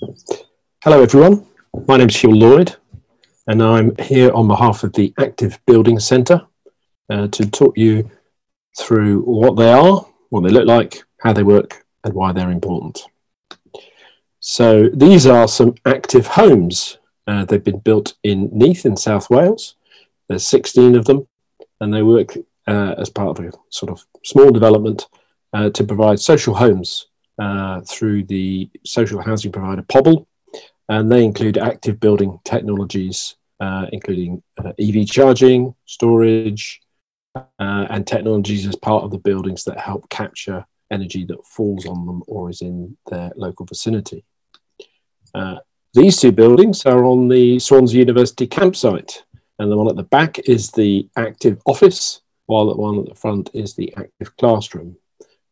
Hello, everyone. My name is Hywel Lloyd, and I'm here on behalf of the Active Building Centre uh, to talk you through what they are, what they look like, how they work, and why they're important. So, these are some active homes. Uh, they've been built in Neath in South Wales. There's 16 of them, and they work uh, as part of a sort of small development uh, to provide social homes uh, through the social housing provider Pobl, and they include active building technologies, uh, including uh, EV charging, storage, uh, and technologies as part of the buildings that help capture energy that falls on them or is in their local vicinity. These two buildings are on the Swansea University campsite, and the one at the back is the active office, while the one at the front is the active classroom.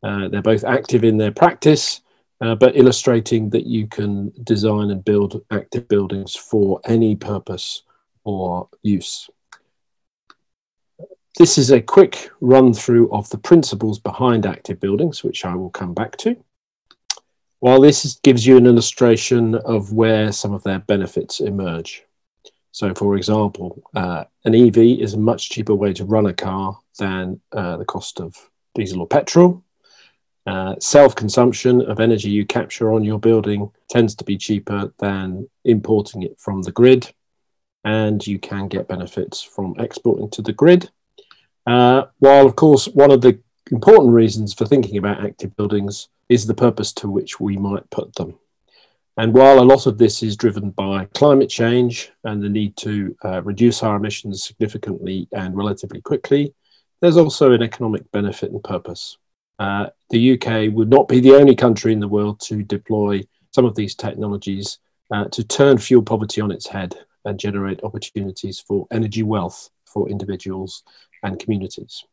Uh, they're both active in their practice, uh, but illustrating that you can design and build active buildings for any purpose or use. This is a quick run through of the principles behind active buildings, which I will come back to. While this gives you an illustration of where some of their benefits emerge. So, for example, uh, an EV is a much cheaper way to run a car than uh, the cost of diesel or petrol. Uh, self-consumption of energy you capture on your building tends to be cheaper than importing it from the grid, and you can get benefits from exporting to the grid. Uh, while, of course, one of the important reasons for thinking about active buildings is the purpose to which we might put them. And while a lot of this is driven by climate change and the need to uh, reduce our emissions significantly and relatively quickly, there's also an economic benefit and purpose. Uh, the UK would not be the only country in the world to deploy some of these technologies uh, to turn fuel poverty on its head and generate opportunities for energy wealth for individuals and communities.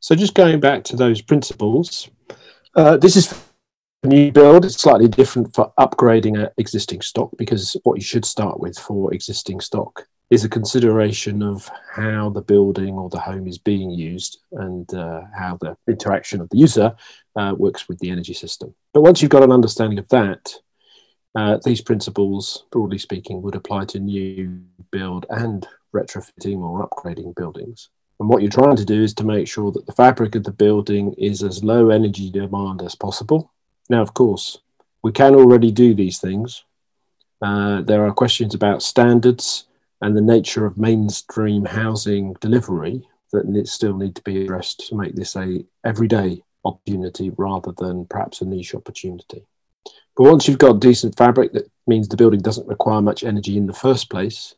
So, just going back to those principles, uh, this is a new build. It's slightly different for upgrading an existing stock because what you should start with for existing stock is a consideration of how the building or the home is being used and uh, how the interaction of the user uh, works with the energy system. But once you've got an understanding of that, uh, these principles, broadly speaking, would apply to new build and retrofitting or upgrading buildings. And what you're trying to do is to make sure that the fabric of the building is as low energy demand as possible. Now, of course, we can already do these things. Uh, there are questions about standards and the nature of mainstream housing delivery that still need to be addressed to make this a everyday opportunity rather than perhaps a niche opportunity. But once you've got decent fabric, that means the building doesn't require much energy in the first place.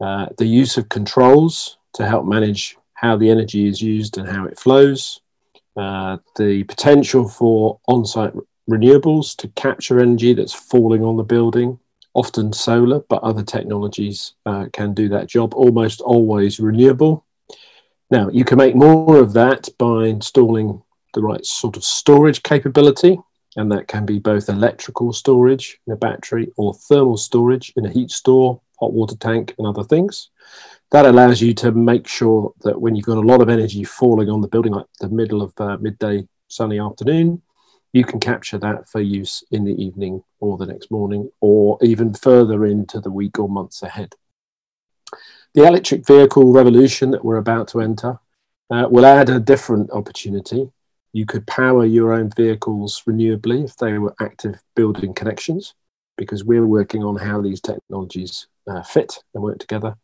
Uh, the use of controls to help manage how the energy is used and how it flows. Uh, the potential for on-site renewables to capture energy that's falling on the building often solar, but other technologies uh, can do that job, almost always renewable. Now, you can make more of that by installing the right sort of storage capability, and that can be both electrical storage in a battery or thermal storage in a heat store, hot water tank, and other things. That allows you to make sure that when you've got a lot of energy falling on the building, like the middle of uh, midday sunny afternoon, you can capture that for use in the evening or the next morning or even further into the week or months ahead. The electric vehicle revolution that we're about to enter uh, will add a different opportunity. You could power your own vehicles renewably if they were active building connections, because we're working on how these technologies uh, fit and work together.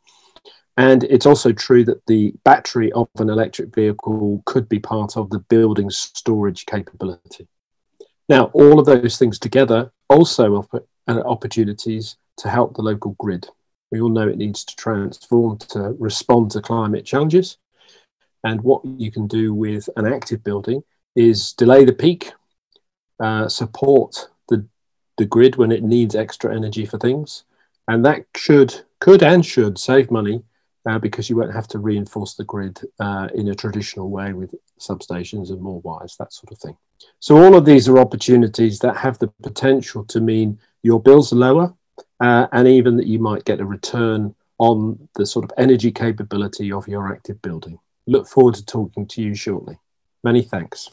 And it's also true that the battery of an electric vehicle could be part of the building storage capability. Now, all of those things together also offer uh, opportunities to help the local grid. We all know it needs to transform to respond to climate challenges. And what you can do with an active building is delay the peak, uh, support the, the grid when it needs extra energy for things. And that should, could and should save money uh, because you won't have to reinforce the grid uh, in a traditional way with substations and more wires, that sort of thing. So all of these are opportunities that have the potential to mean your bills are lower uh, and even that you might get a return on the sort of energy capability of your active building. Look forward to talking to you shortly. Many thanks.